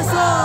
Eso.